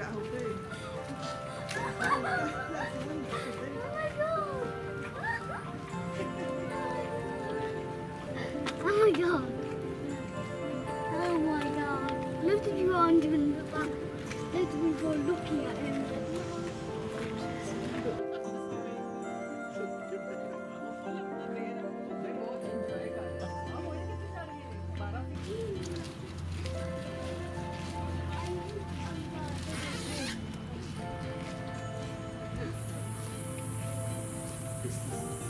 that whole thing. Oh my god. Oh my god. Look at you on doing. Look at me for looking at him. business.